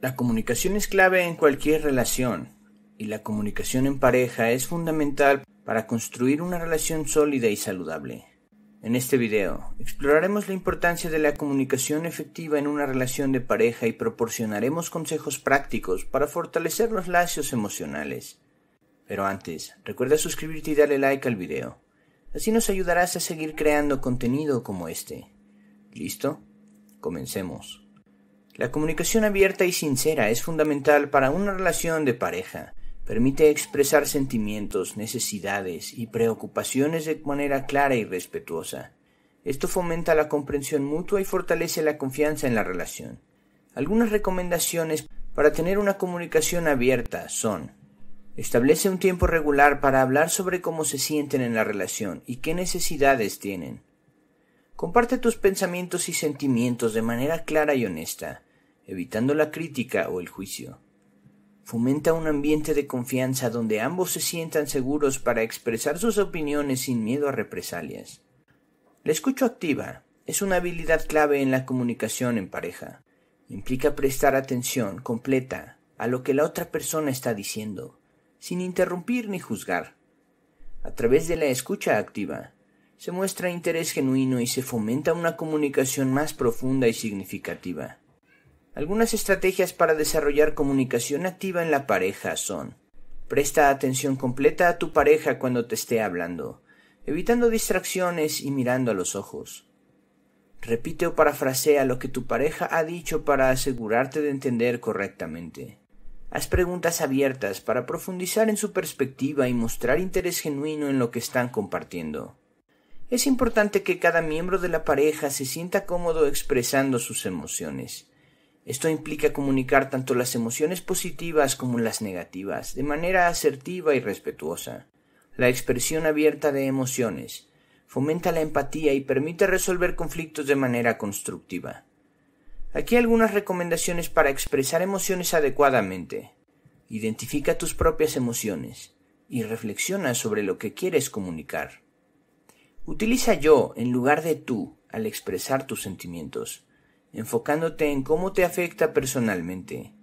La comunicación es clave en cualquier relación y la comunicación en pareja es fundamental para construir una relación sólida y saludable. En este video exploraremos la importancia de la comunicación efectiva en una relación de pareja y proporcionaremos consejos prácticos para fortalecer los lazos emocionales. Pero antes, recuerda suscribirte y darle like al video. Así nos ayudarás a seguir creando contenido como este. ¿Listo? Comencemos. La comunicación abierta y sincera es fundamental para una relación de pareja. Permite expresar sentimientos, necesidades y preocupaciones de manera clara y respetuosa. Esto fomenta la comprensión mutua y fortalece la confianza en la relación. Algunas recomendaciones para tener una comunicación abierta son Establece un tiempo regular para hablar sobre cómo se sienten en la relación y qué necesidades tienen. Comparte tus pensamientos y sentimientos de manera clara y honesta evitando la crítica o el juicio. Fomenta un ambiente de confianza donde ambos se sientan seguros para expresar sus opiniones sin miedo a represalias. La escucha activa es una habilidad clave en la comunicación en pareja. Implica prestar atención completa a lo que la otra persona está diciendo, sin interrumpir ni juzgar. A través de la escucha activa, se muestra interés genuino y se fomenta una comunicación más profunda y significativa. Algunas estrategias para desarrollar comunicación activa en la pareja son Presta atención completa a tu pareja cuando te esté hablando, evitando distracciones y mirando a los ojos. Repite o parafrasea lo que tu pareja ha dicho para asegurarte de entender correctamente. Haz preguntas abiertas para profundizar en su perspectiva y mostrar interés genuino en lo que están compartiendo. Es importante que cada miembro de la pareja se sienta cómodo expresando sus emociones esto implica comunicar tanto las emociones positivas como las negativas, de manera asertiva y respetuosa. La expresión abierta de emociones fomenta la empatía y permite resolver conflictos de manera constructiva. Aquí algunas recomendaciones para expresar emociones adecuadamente. Identifica tus propias emociones y reflexiona sobre lo que quieres comunicar. Utiliza yo en lugar de tú al expresar tus sentimientos enfocándote en cómo te afecta personalmente.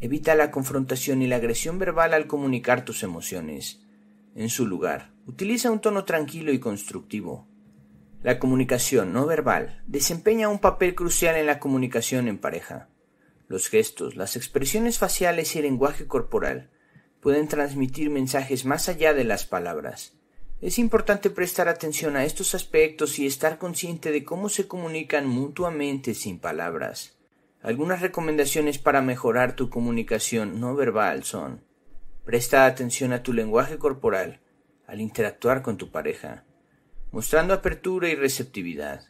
Evita la confrontación y la agresión verbal al comunicar tus emociones. En su lugar, utiliza un tono tranquilo y constructivo. La comunicación no verbal desempeña un papel crucial en la comunicación en pareja. Los gestos, las expresiones faciales y el lenguaje corporal pueden transmitir mensajes más allá de las palabras. Es importante prestar atención a estos aspectos y estar consciente de cómo se comunican mutuamente sin palabras. Algunas recomendaciones para mejorar tu comunicación no verbal son Presta atención a tu lenguaje corporal al interactuar con tu pareja, mostrando apertura y receptividad.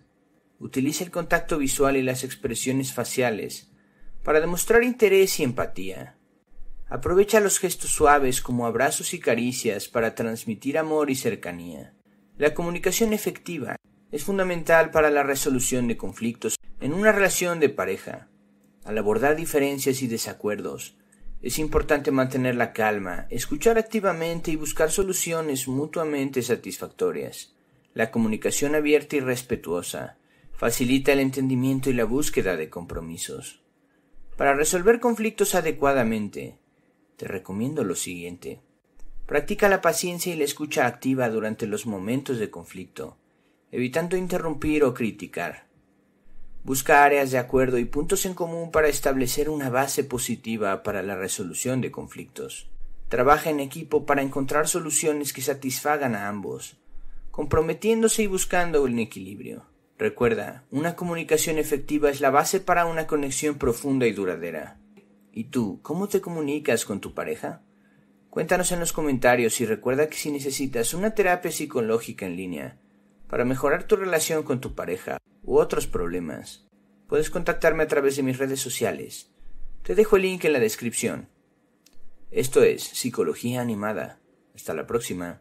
Utiliza el contacto visual y las expresiones faciales para demostrar interés y empatía. Aprovecha los gestos suaves como abrazos y caricias para transmitir amor y cercanía. La comunicación efectiva es fundamental para la resolución de conflictos en una relación de pareja. Al abordar diferencias y desacuerdos, es importante mantener la calma, escuchar activamente y buscar soluciones mutuamente satisfactorias. La comunicación abierta y respetuosa facilita el entendimiento y la búsqueda de compromisos. Para resolver conflictos adecuadamente, te recomiendo lo siguiente. Practica la paciencia y la escucha activa durante los momentos de conflicto, evitando interrumpir o criticar. Busca áreas de acuerdo y puntos en común para establecer una base positiva para la resolución de conflictos. Trabaja en equipo para encontrar soluciones que satisfagan a ambos, comprometiéndose y buscando un equilibrio. Recuerda, una comunicación efectiva es la base para una conexión profunda y duradera. ¿Y tú, cómo te comunicas con tu pareja? Cuéntanos en los comentarios y recuerda que si necesitas una terapia psicológica en línea para mejorar tu relación con tu pareja u otros problemas, puedes contactarme a través de mis redes sociales. Te dejo el link en la descripción. Esto es Psicología Animada. Hasta la próxima.